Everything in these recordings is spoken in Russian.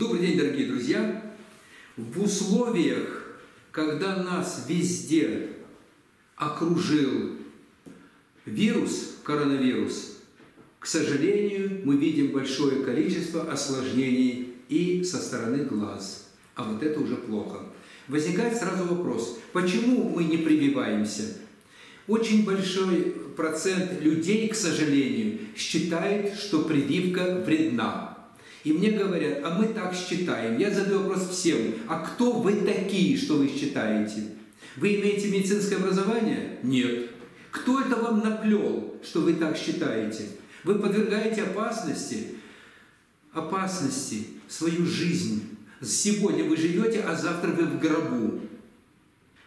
Добрый день, дорогие друзья! В условиях, когда нас везде окружил вирус, коронавирус, к сожалению, мы видим большое количество осложнений и со стороны глаз. А вот это уже плохо. Возникает сразу вопрос, почему мы не прививаемся? Очень большой процент людей, к сожалению, считает, что прививка вредна. И мне говорят, а мы так считаем. Я задаю вопрос всем, а кто вы такие, что вы считаете? Вы имеете медицинское образование? Нет. Кто это вам наплел, что вы так считаете? Вы подвергаете опасности, опасности свою жизнь. Сегодня вы живете, а завтра вы в гробу.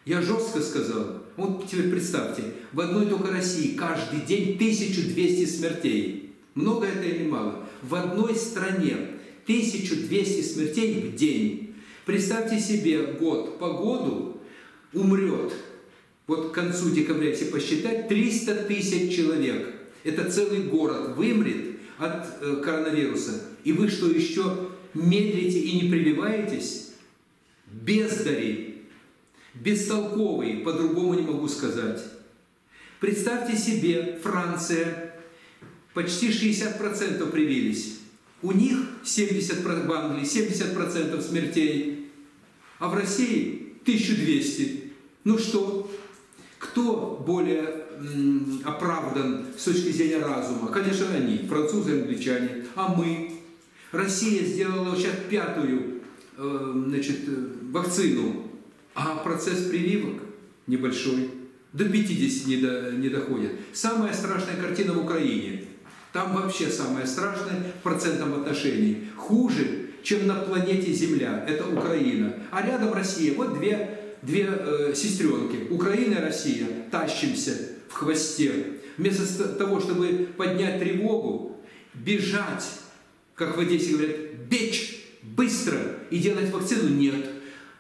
Я жестко сказал. Вот теперь представьте, в одной только России каждый день 1200 смертей. Много это или мало? В одной стране 1200 смертей в день. Представьте себе год по году умрет, вот к концу декабря, если посчитать, 300 тысяч человек. Это целый город вымрет от э, коронавируса. И вы что еще медлите и не прививаетесь? Бездари, бестолковые, по-другому не могу сказать. Представьте себе, Франция, почти 60% привились. У них 70%, в Англии 70% смертей, а в России 1200. Ну что, кто более оправдан с точки зрения разума? Конечно, они, французы и англичане. А мы? Россия сделала сейчас пятую э, значит, вакцину, а процесс прививок небольшой. До 50 не, до, не доходит. Самая страшная картина в Украине. Там вообще самое страшное в процентном отношении. Хуже, чем на планете Земля. Это Украина. А рядом Россия. Вот две две э, сестренки, Украина и Россия, тащимся в хвосте. Вместо того, чтобы поднять тревогу, бежать, как в Одессе говорят, бечь быстро и делать вакцину, нет.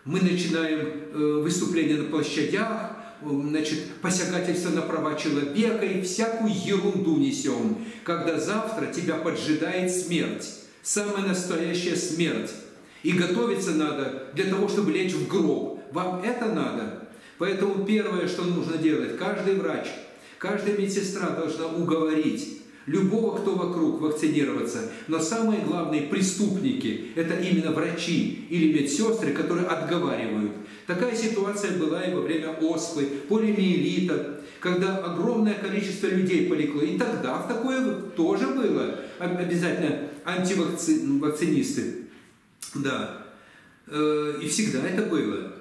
Мы начинаем э, выступления на площадях, значит, посягательство на права человека и всякую ерунду несем, когда завтра тебя поджидает смерть, самая настоящая смерть. И готовиться надо для того, чтобы лечь в гроб. Вам это надо. Поэтому первое, что нужно делать, каждый врач, каждая медсестра должна уговорить любого, кто вокруг, вакцинироваться. Но самые главные преступники – это именно врачи или медсестры, которые отговаривают. Такая ситуация была и во время оспы, полимиелита, когда огромное количество людей полегло. И тогда в такое тоже было обязательно антивакцинисты. Да. Э, и всегда это было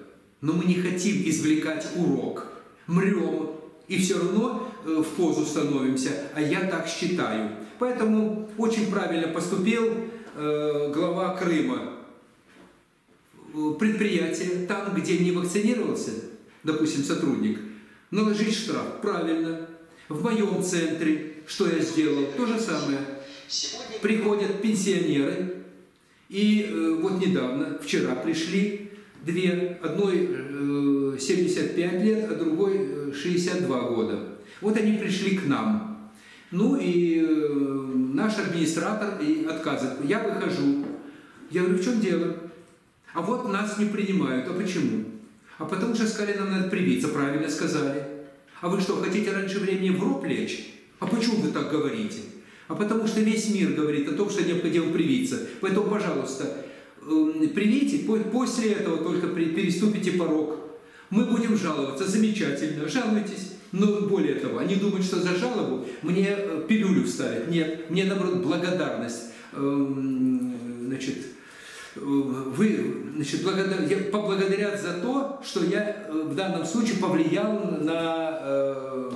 но мы не хотим извлекать урок. Мрем и все равно в позу становимся, а я так считаю. Поэтому очень правильно поступил э, глава Крыма. Предприятие, там, где не вакцинировался, допустим, сотрудник, наложить штраф. Правильно. В моем центре, что я сделал, то же самое. Приходят пенсионеры, и э, вот недавно, вчера пришли две, одной 75 э, лет, а другой 62 э, года. Вот они пришли к нам. Ну и э, наш администратор и отказывает. Я выхожу. Я говорю, в чем дело? А вот нас не принимают. А почему? А потому что сказали, нам надо привиться. Правильно сказали. А вы что, хотите раньше времени в гроб лечь? А почему вы так говорите? А потому что весь мир говорит о том, что необходимо привиться. Поэтому, пожалуйста, Эм, привейте, после этого только переступите порог. Мы будем жаловаться, замечательно, жалуйтесь. Но более того, они думают, что за жалобу мне э, пилюлю вставят. Нет, мне наоборот благодарность. Эм, значит, э, вы значит, благодар, поблагодарят за то, что я э, в данном случае повлиял на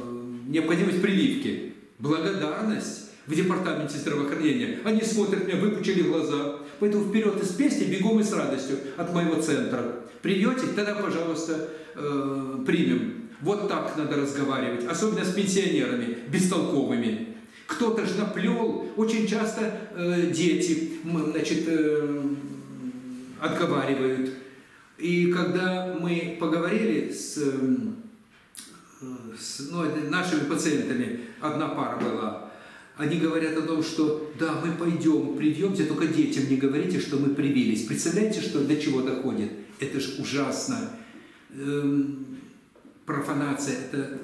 необходимость прививки. Благодарность в департаменте здравоохранения. Они смотрят меня, выпучили глаза. Поэтому вперед из песни, бегом и с радостью от моего центра. Придете, тогда, пожалуйста, э, примем. Вот так надо разговаривать, особенно с пенсионерами, бестолковыми. Кто-то же наплел, очень часто э, дети значит, э, отговаривают. И когда мы поговорили с, э, с ну, нашими пациентами, одна пара была, Они говорят о том, что да, мы пойдем, придемте, только детям не говорите, что мы привились. Представляете, что до чего доходит? Это же ужасно. Эм, профанация, это,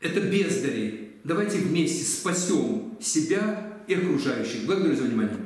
это бездари. Давайте вместе спасем себя и окружающих. Благодарю за внимание.